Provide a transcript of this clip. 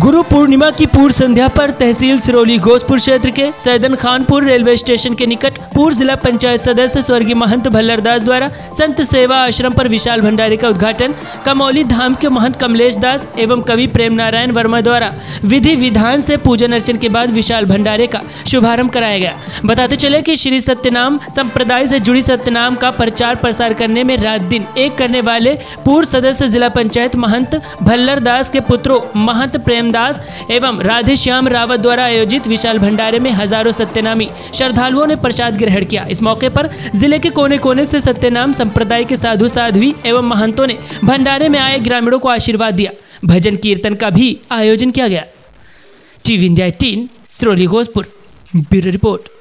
गुरु पूर्णिमा की पूर्व संध्या पर तहसील सिरोली घोषपुर क्षेत्र के सैदन खानपुर रेलवे स्टेशन के निकट पूर्व जिला पंचायत सदस्य स्वर्गीय महंत भल्लर दास द्वारा संत सेवा आश्रम पर विशाल भंडारे का उद्घाटन, कमौली धाम के महंत कमलेश दास एवं कवि प्रेम नारायण वर्मा द्वारा विधि विधान से पूजन अर्चन के बाद विशाल भंडारे का शुभारंभ कराया गया। बताते चले कि श्री सत्यनाम संप्रदाय से जुड़ी सत्यनाम का प्रचार प्रसार करने में रात दिन एक करने वाले पूर्व सदस्य जिला पंचायत महंत भल्लर दास के पुत्रों महंत प्रेमदास एवं राधे श्याम रावत द्वारा आयोजित विशाल भंडारे में हज़ारों सत्यनामी श्रद्धालुओं ने प्रसाद ग्रहण किया। इस मौके पर ज़िले के कोने कोने से सत्यनाम संप्रदाय के साधु साध्वी एवं महंतों ने भंडारे में आए ग्रामीणों को आशीर्वाद दिया। भजन कीर्तन का भी आयोजन किया गया। टीवी इंडिया टीन सिरोली घोषपुर। Bureau report.